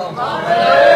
Amém.